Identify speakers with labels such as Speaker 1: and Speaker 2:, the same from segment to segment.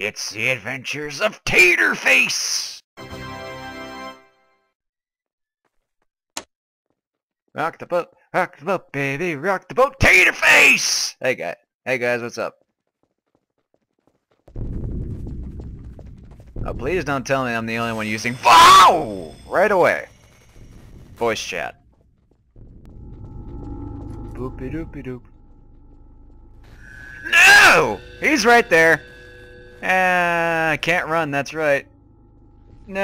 Speaker 1: It's the adventures of Tayterface! Rock the boat, rock the boat, baby, rock the boat, Tayterface! Hey guy, hey guys, what's up? Oh, please don't tell me I'm the only one using VOIP! Right away. Voice chat. Boopy doopy doop. No! He's right there. Ah, I can't run, that's right. No!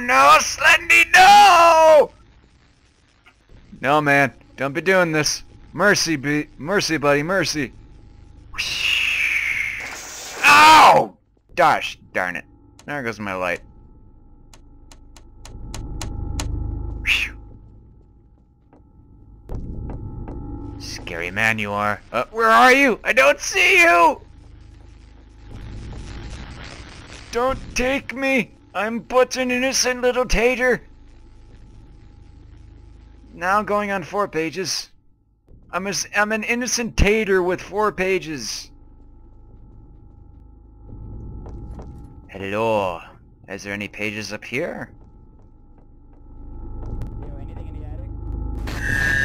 Speaker 1: No, Slendy, no! No, man. Don't be doing this. Mercy, be mercy, buddy, mercy. Ow! Gosh, darn it. There goes my light. Scary man you are. Uh, where are you? I don't see you! Don't take me! I'm but an innocent little tater! Now going on four pages. I'm, a, I'm an innocent tater with four pages. Hello. Is there any pages up here?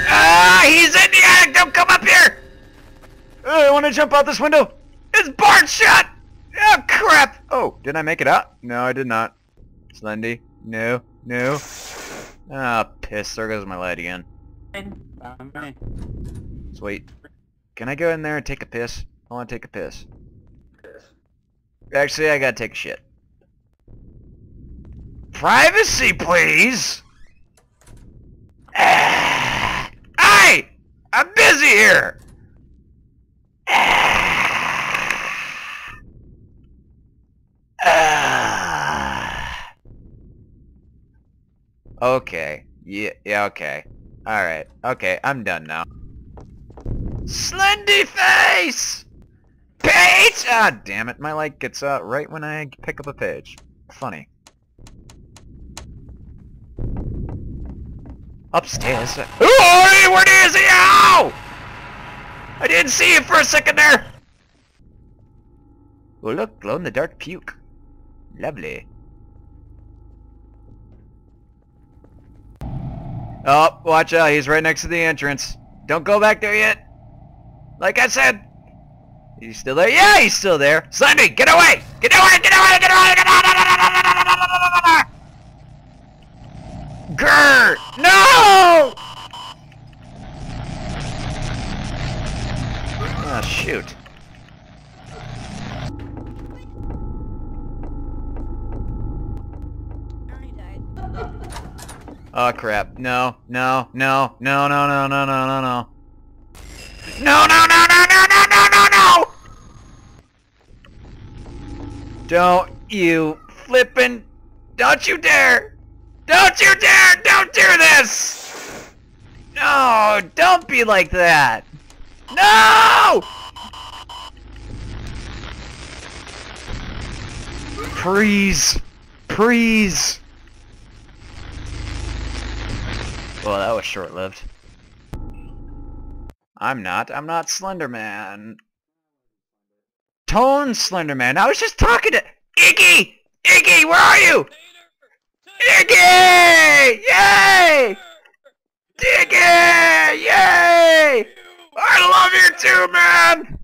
Speaker 1: Ah! He's in the attic! Don't come up here! I want to jump out this window! It's Bart shot! Oh, crap! Oh, did I make it out? No, I did not. Slendy? No. No. Ah, piss. There goes my light again. Sweet. Can I go in there and take a piss? I want to take a piss. Actually, I gotta take a shit. Privacy, please! Ah! Hey! I'm busy here! Ah! Ah! Okay. Yeah, yeah, okay. Alright. Okay, I'm done now. Slendy face! Page! Ah, damn it. My light gets out right when I pick up a page. Funny. Upstairs. Oh, where is he? Ow! I didn't see you for a second there! Oh, look. Glow-in-the-dark puke. Lovely. Oh, watch out. He's right next to the entrance. Don't go back there yet. Like I said. He's still there? Yeah, he's still there. Slendy, get away! Get away! Get away! Get away! Get away! Grr! No! Oh, shoot. Oh, crap. No, no, no, no, no, no, no, no, no, no. No, no, no, no, no, no, no, no, no! Don't you flippin'... Don't you dare! Don't you dare! Don't do this! No, don't be like that! No! Please! Please! Well, that was short-lived. I'm not. I'm not Slenderman. Tone Slenderman. I was just talking to... Iggy! Iggy, where are you? Iggy! Yay! Iggy! Yay! I love you too, man!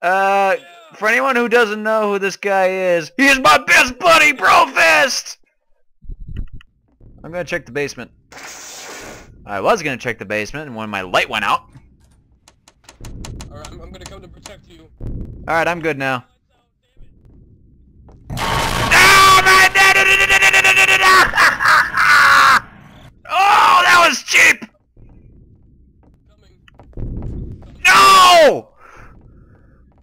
Speaker 1: Uh, for anyone who doesn't know who this guy is, he's my best buddy, Brofist! I'm gonna check the basement. I was gonna check the basement, and when my light went out...
Speaker 2: Alright, I'm, I'm gonna come to protect you.
Speaker 1: Alright, I'm good now. Oh, that was cheap! No!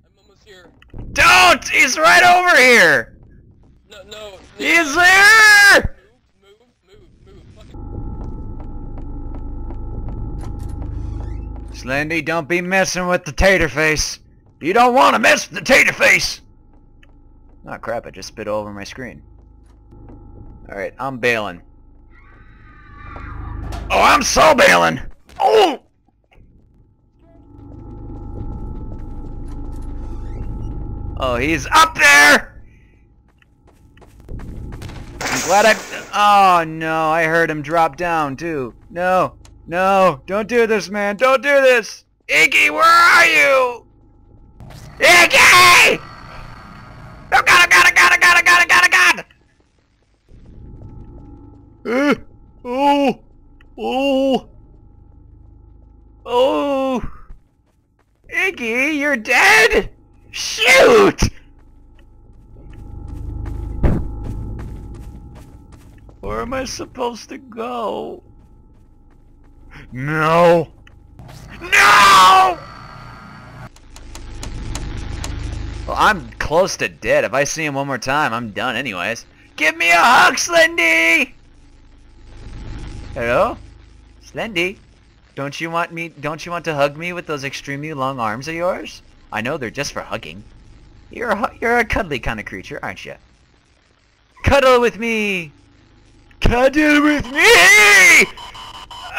Speaker 2: I'm almost here.
Speaker 1: Don't! He's right over here!
Speaker 2: No, no.
Speaker 1: He's there!
Speaker 2: Move, move, move, move. Fucking.
Speaker 1: Slendy, don't be messing with the tater face. You don't want to mess with the tater face! Oh crap, I just spit all over my screen. Alright, I'm bailing. Oh, I'm so bailing! Oh! Oh, he's up there! I'm glad I... Oh, no, I heard him drop down, too. No, no, don't do this, man. Don't do this! Iggy, where are you? Iggy! Oh, God, oh, God, oh, God, oh, God, oh, God, oh, God, oh, God! Uh, oh, oh, oh. Iggy, you're dead? Shoot! Where am I supposed to go? No! No! Well, I'm close to dead. If I see him one more time, I'm done anyways. Give me a hug, Slendy! Hello? Slendy? Don't you want me, don't you want to hug me with those extremely long arms of yours? I know they're just for hugging. You're a, you're a cuddly kind of creature, aren't you? Cuddle with me! Cuddle with me!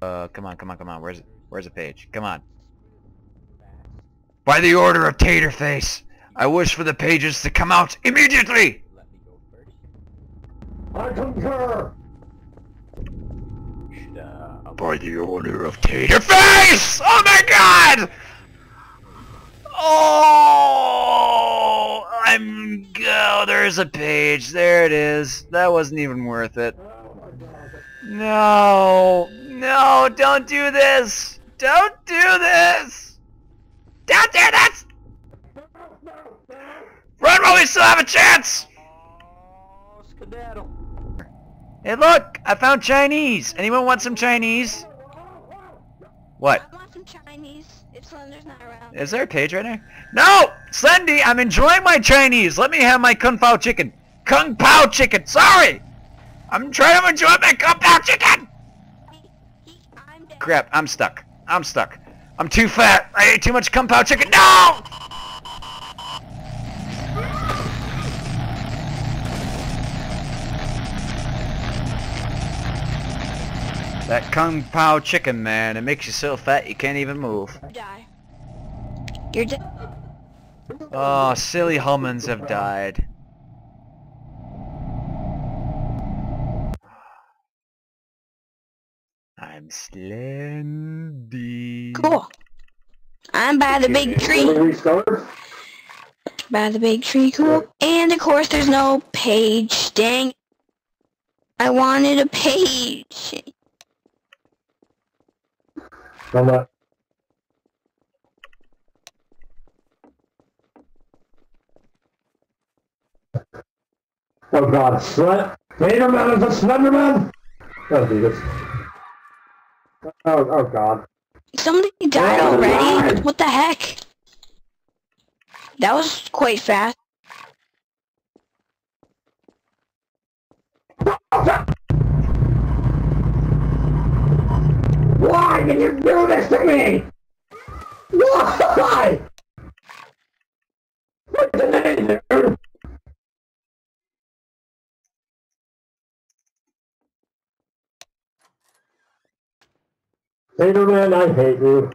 Speaker 1: Uh, come on, come on, come on. Where's where's the page? Come on. By the order of Tayterface, I wish for the pages to come out immediately.
Speaker 3: Let me go first.
Speaker 4: I concur!
Speaker 1: By the order of Tayterface! Oh my god! Oh, I'm go. There's a page. There it is. That wasn't even worth it. No, no, don't do this. Don't do this. Don't do this. Run while we still have a chance.
Speaker 3: Oh, skedaddle.
Speaker 1: Hey, look, I found Chinese. Anyone want some Chinese? What?
Speaker 5: I want some Chinese if Slender's not around.
Speaker 1: Is there a page right there? No! Slendy, I'm enjoying my Chinese. Let me have my Kung Pao chicken. Kung Pao chicken. Sorry! I'm trying to enjoy my Kung Pao chicken!
Speaker 5: He, he, I'm.
Speaker 1: Crap, I'm stuck. I'm stuck. I'm too fat. I ate too much Kung Pao chicken. No! That Kung Pao chicken, man, it makes you so fat you can't even move.
Speaker 5: You die. You're dead.
Speaker 1: Oh, silly humans have died. I'm Slendy.
Speaker 5: Cool. I'm by the big tree. By the big tree, cool. And of course there's no page. Dang. I wanted a page.
Speaker 4: Come on. Oh god, Slen- Slenderman is a Slenderman! Oh Jesus. Oh, oh god.
Speaker 5: Somebody died
Speaker 4: Oh,
Speaker 5: already?
Speaker 4: God.
Speaker 5: What the heck? That was quite fast.
Speaker 4: Why did you do this to me? Why? What's the name, dude? Taterman, I hate you.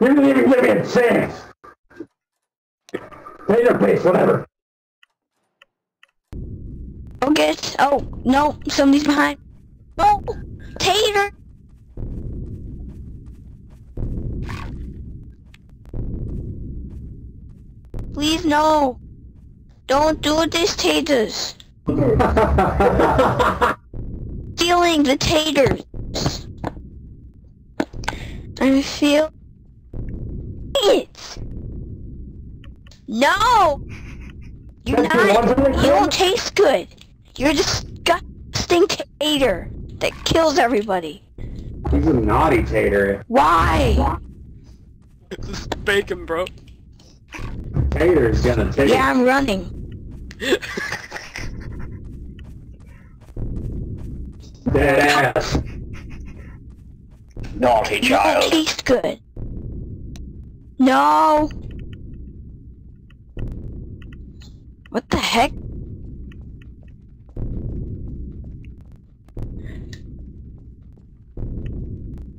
Speaker 4: You didn't even give me a chance. Tater face, whatever.
Speaker 5: Oh, get. Oh, no. Somebody's behind. No! Tater! Please, no. Don't do this, taters. Stealing the taters. I feel it. No! You're
Speaker 4: Don't you want
Speaker 5: not.
Speaker 4: to
Speaker 5: You don't taste good. You're a disgusting tater that kills everybody.
Speaker 4: He's a naughty tater.
Speaker 5: Why?
Speaker 2: Just bacon, bro.
Speaker 4: Tater's gonna take
Speaker 5: Yeah, I'm running.
Speaker 4: dead ass.
Speaker 1: Naughty
Speaker 5: You don't taste good. No. What the heck?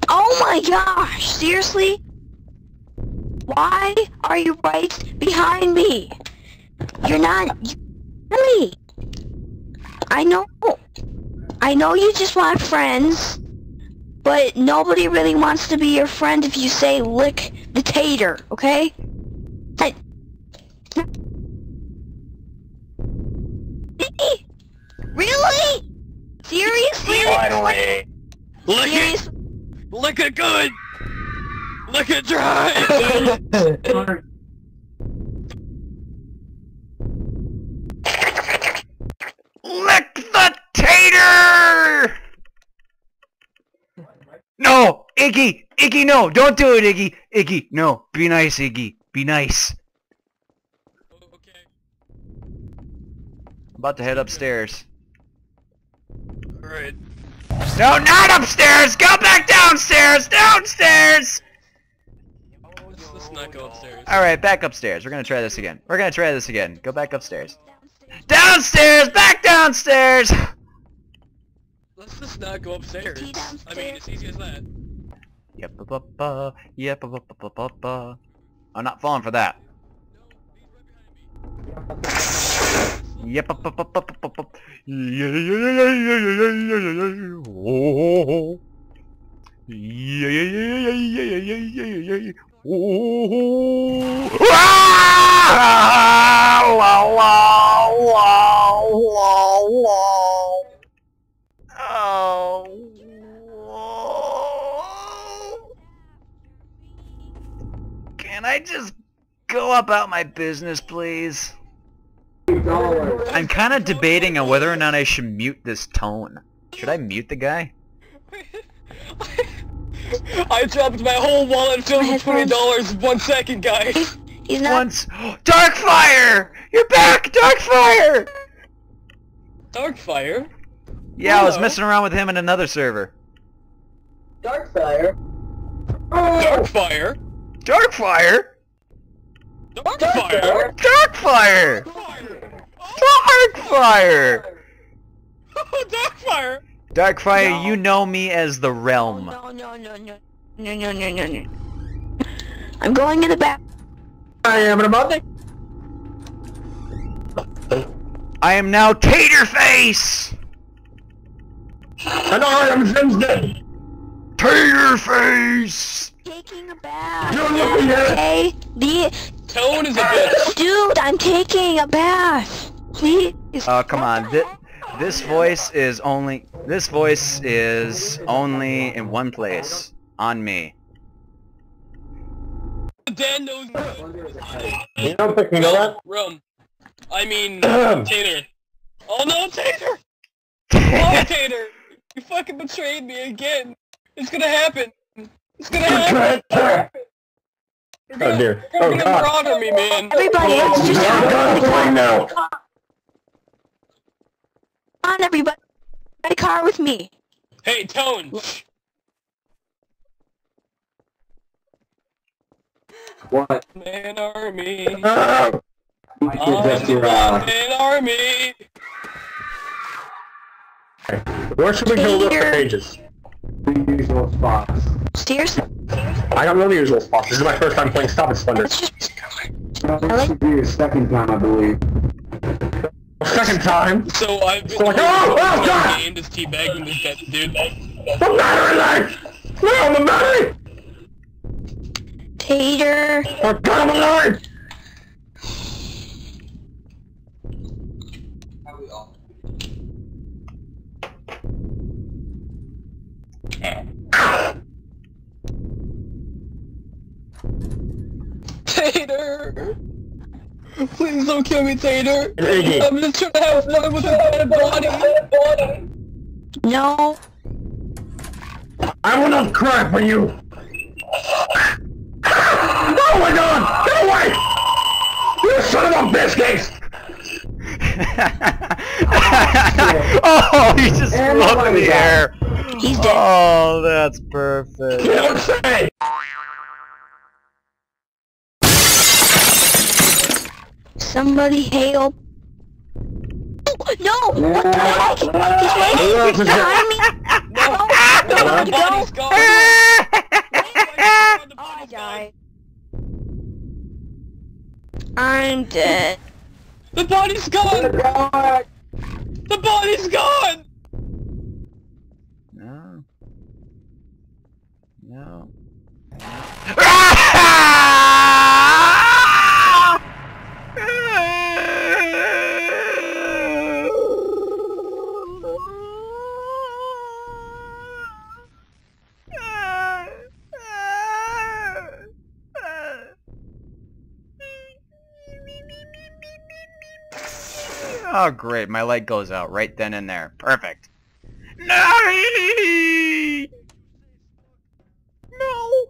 Speaker 5: Oh my gosh, seriously? Why are you right behind me? You're not... You, really? I know. I know you just want friends, but nobody really wants to be your friend if you say lick the tater, okay? I- Really? Seriously?
Speaker 1: Finally.
Speaker 2: Lick it!
Speaker 5: Seriously?
Speaker 2: Lick it good! Lick it dry!
Speaker 1: Lick the tater! No! Iggy! Iggy, no! Don't do it, Iggy! Iggy, no. Be nice, Iggy. Be nice.
Speaker 2: okay.
Speaker 1: I'm about to head upstairs.
Speaker 2: Alright.
Speaker 1: No, not upstairs! Go back downstairs! Downstairs!
Speaker 2: Let's, let's not go upstairs.
Speaker 1: Alright, back upstairs. We're gonna try this again. We're gonna try this again. Go back upstairs. Downstairs! Back downstairs!
Speaker 2: Let's just not go upstairs. I mean, it's easy as that.
Speaker 1: Yep, ba, ba, ba. Yep, ba, ba, ba, ba, ba. I'm not falling for that. Yep, ba, ba, ba, ba, ba, ba. Yeah, yeah, yeah, yeah, yeah, yeah, yeah, yeah. Oh. Yeah, yeah, yeah, yeah, yeah, yeah, yeah, yeah, yeah. Oh. Ah! La, la, la, la. Oh. Can I just go about my business, please? I'm kind of debating on whether or not I should mute this tone. Should I mute the guy?
Speaker 2: I dropped my whole wallet filled with twenty dollars in one second, guys.
Speaker 5: He's not...
Speaker 1: Once. Darkfire! You're back, Darkfire!
Speaker 2: Darkfire.
Speaker 1: Yeah, I was messing around with him in another server.
Speaker 3: Darkfire.
Speaker 2: Darkfire.
Speaker 1: Darkfire?
Speaker 2: Darkfire.
Speaker 1: Darkfire!
Speaker 2: Darkfire.
Speaker 1: Darkfire!
Speaker 2: Oh, Darkfire.
Speaker 1: Darkfire, you know me as the Realm.
Speaker 5: No, no, no, no. No, no, no, no, no. I'm going in the back.
Speaker 4: I am in a Monday.
Speaker 1: I am now Tayterface!
Speaker 4: And I am Wednesday.
Speaker 1: Tayterface!
Speaker 5: Taking a bath.
Speaker 4: You're looking at
Speaker 5: Okay? The...
Speaker 2: Tone is a bitch.
Speaker 5: Dude, I'm taking a bath. Please.
Speaker 1: Oh, come on. Thi- this voice is only... This voice is only in one place. On me.
Speaker 2: Dan knows me.
Speaker 4: You don't think you know that?
Speaker 2: Rome. I mean, Tater. Oh no, Tater! Oh, Tater! You fucking betrayed me again! It's gonna happen! It's gonna happen! You're
Speaker 4: Oh dear. Oh
Speaker 2: gonna
Speaker 4: god.
Speaker 2: marauder me, man!
Speaker 5: Everybody, let's just
Speaker 4: You're
Speaker 5: have
Speaker 4: now.
Speaker 5: Come on, everybody. Get a car with me.
Speaker 2: Hey, Tone!
Speaker 4: What?
Speaker 2: Man army!
Speaker 4: You
Speaker 2: I'm
Speaker 4: can just
Speaker 2: the
Speaker 4: your, uh,
Speaker 2: man army!
Speaker 4: Where should we go look for pages? The usual spots.
Speaker 5: Stairs.
Speaker 4: I don't know the usual spots. This is my first time playing Stop It Slender.
Speaker 5: Let's
Speaker 4: this should be your second time, I believe. Second time?
Speaker 2: So I've been
Speaker 4: So like, oh, oh, God!
Speaker 2: game just teabagging this dead dude.
Speaker 4: The battery life! No, the battery!
Speaker 5: Tater.
Speaker 4: Oh god, I'm alive! Oh.
Speaker 2: Tater! Please don't kill me, Tater!
Speaker 4: Iggy.
Speaker 2: I'm just trying to have fun with a dead body!
Speaker 5: No.
Speaker 4: I will not cry for you! Oh my god! Get away! You son of a biscuit!
Speaker 1: oh, he just
Speaker 3: And
Speaker 1: flew up in the air.
Speaker 5: He's dead.
Speaker 1: Oh, that's perfect.
Speaker 5: Somebody help. No! What the heck? He's right
Speaker 4: Yeah,
Speaker 5: he's behind me!
Speaker 2: No,
Speaker 5: No,
Speaker 2: no,
Speaker 5: no,
Speaker 2: the
Speaker 5: no.
Speaker 2: body's gone. The
Speaker 5: I
Speaker 2: body's
Speaker 5: died. I'm dead.
Speaker 2: The body's gone. The body's gone.
Speaker 1: No. No. Oh great, my light goes out right then and there. Perfect. No! No!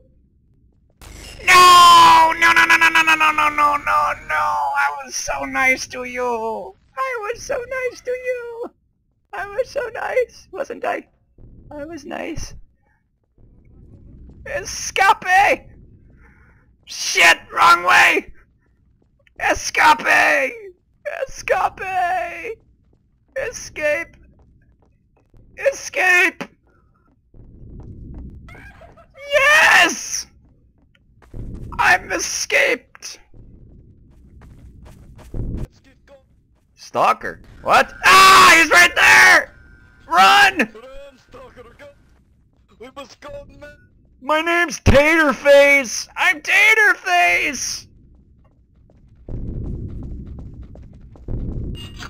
Speaker 1: No! No, no, no, no, no, no, no, no, no, no, no! I was so nice to you! I was so nice to you! I was so nice, wasn't I? I was nice. Escape! Shit, wrong way! Escape! Escape! Escape! Escape! Yes! I'm escaped! Stalker. What? Ah! He's right there! Run! My name's Tayterface! I'm Tayterface!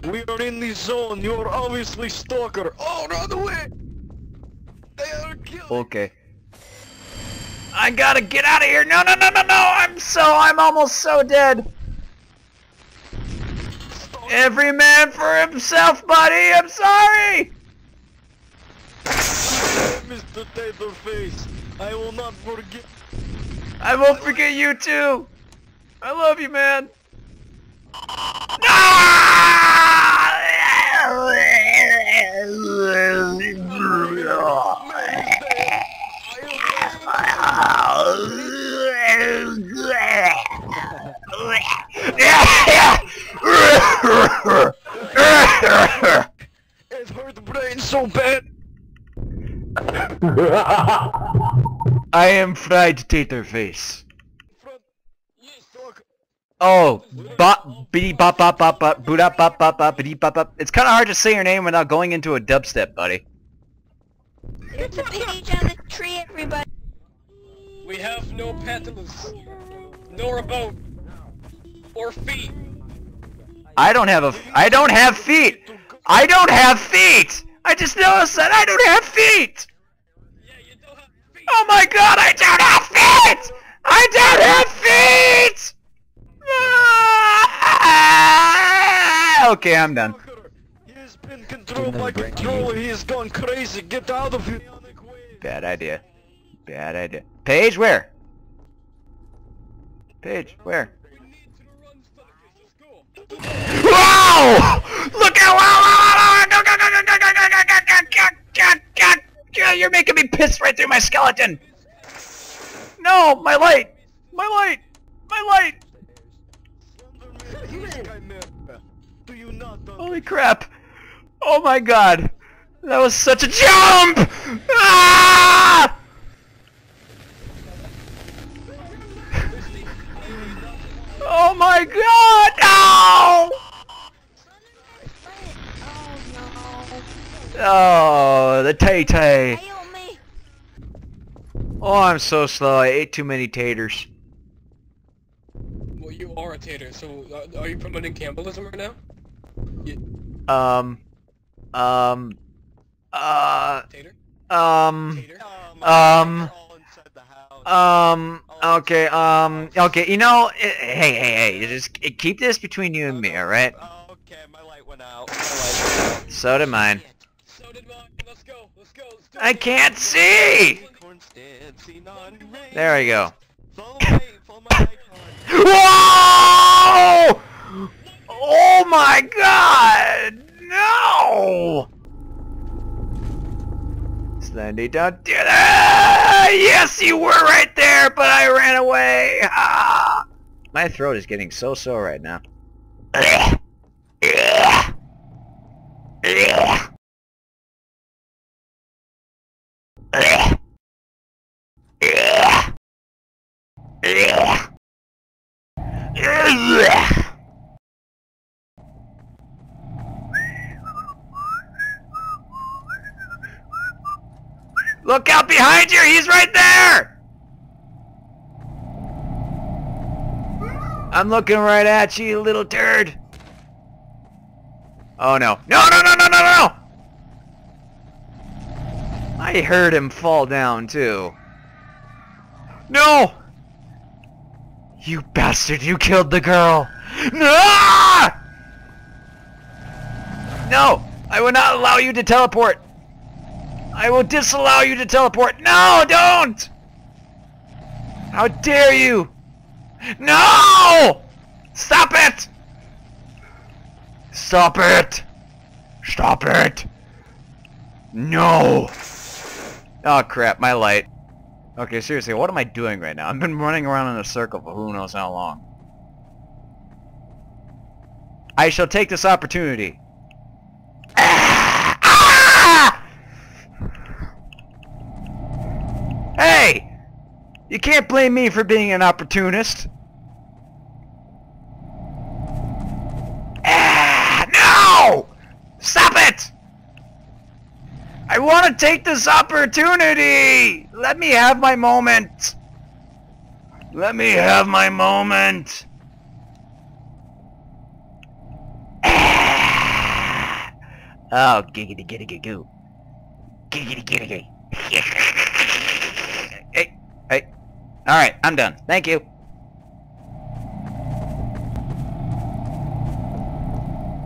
Speaker 2: We are in the zone. You are obviously stalker. Oh, run way They are killing.
Speaker 1: Okay. I gotta get out of here! No, no, no, no, no! I'm so, I'm almost so dead! Every man for himself, buddy! I'm sorry!
Speaker 2: Mr. Tayterface, I will not forget.
Speaker 1: I won't forget you too! I love you, man!
Speaker 2: It hurt the brain so bad.
Speaker 1: I am fried Tayterface.
Speaker 2: Front. Yes.
Speaker 1: Oh, bop, biddy bop bop bop bop, boot up bop bop bop, biddy bop bop. It's kind of hard to say your name without going into a dubstep, buddy.
Speaker 5: There's a page on the tree, everybody.
Speaker 2: We have no petals, nor a boat, or feet.
Speaker 1: I don't have a, I don't have feet. I don't have feet. I just noticed that I don't have feet.
Speaker 2: Yeah, you don't have feet.
Speaker 1: Oh my god, I don't have feet. I don't have feet. Okay, I'm done.
Speaker 2: He has been controlled by controller. He has gone crazy. Get out of here.
Speaker 1: Bad idea. Bad idea. Page, where? Page, where? Wow! Look how wow! You're making me piss right through my skeleton. No, my light, my light, my light
Speaker 2: you not understand?
Speaker 1: Holy crap! Oh my god, that was such a jump! Ah! Oh my god! No!
Speaker 5: Oh
Speaker 1: Oh, the tay tay. Oh, I'm so slow. I ate too many taters.
Speaker 2: Well, you are a tater, so uh, are you promoting cannibalism right now?
Speaker 1: Um, um, uh,
Speaker 2: Tater?
Speaker 1: um,
Speaker 2: Tater?
Speaker 1: um, um, okay, um, okay, you know, eh, hey, hey, hey, you just keep this between you and me, alright?
Speaker 2: Okay, my light went out. My light went out.
Speaker 1: So did mine.
Speaker 2: So did mine. Let's go. Let's go.
Speaker 1: I can't see!
Speaker 2: Unicorns dancing on rain.
Speaker 1: There we go.
Speaker 2: Follow my, follow my icon.
Speaker 1: Whoa! Oh my god! No! Slendy, don't do that! Yes, you were right there, but I ran away! Ah! My throat is getting so sore right now. Look out behind you! He's right there! I'm looking right at you, little turd. Oh no. No, no, no, no, no, no! I heard him fall down too. No! You bastard, you killed the girl! No! No! I will not allow you to teleport! I will disallow you to teleport! No, don't! How dare you! No! Stop it! Stop it! Stop it! No! Oh crap, my light. Okay, seriously, what am I doing right now? I've been running around in a circle for who knows how long. I shall take this opportunity. Ah! Ah! Hey! You can't blame me for being an opportunist. Ah! No! Stop it! I want to take this opportunity! Let me have my moment! Let me have my moment! Ah! Oh, giggity giggity goo. Giggity giggity. Alright, I'm done. Thank you.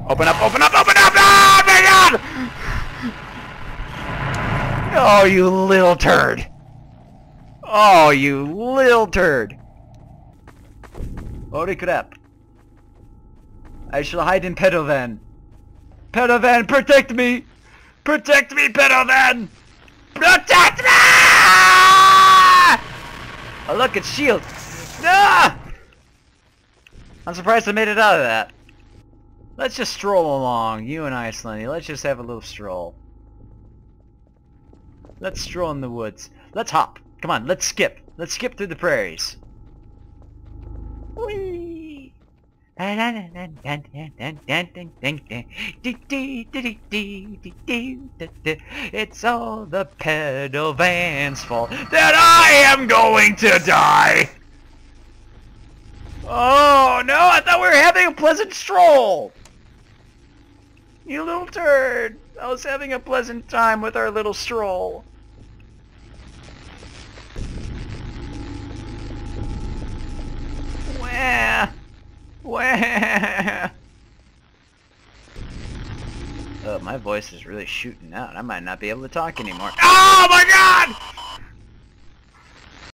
Speaker 1: Open up, open up, open up! Oh my god! Oh, you little turd. Oh, you little turd. Holy crap. I shall hide in Pedovan. Pedovan, protect me! Protect me, Pedovan! Protect me! Oh, look, it's shield. Ah! I'm surprised I made it out of that. Let's just stroll along, you and I, Slendy. Let's just have a little stroll. Let's stroll in the woods. Let's hop. Come on, let's skip. Let's skip through the prairies. Whee! It's all the pedal van's fault that I am going to die! Oh no, I thought we were having a pleasant stroll! You little turd! I was having a pleasant time with our little stroll. Where? Oh, my voice is really shooting out. I might not be able to talk anymore. Oh my god!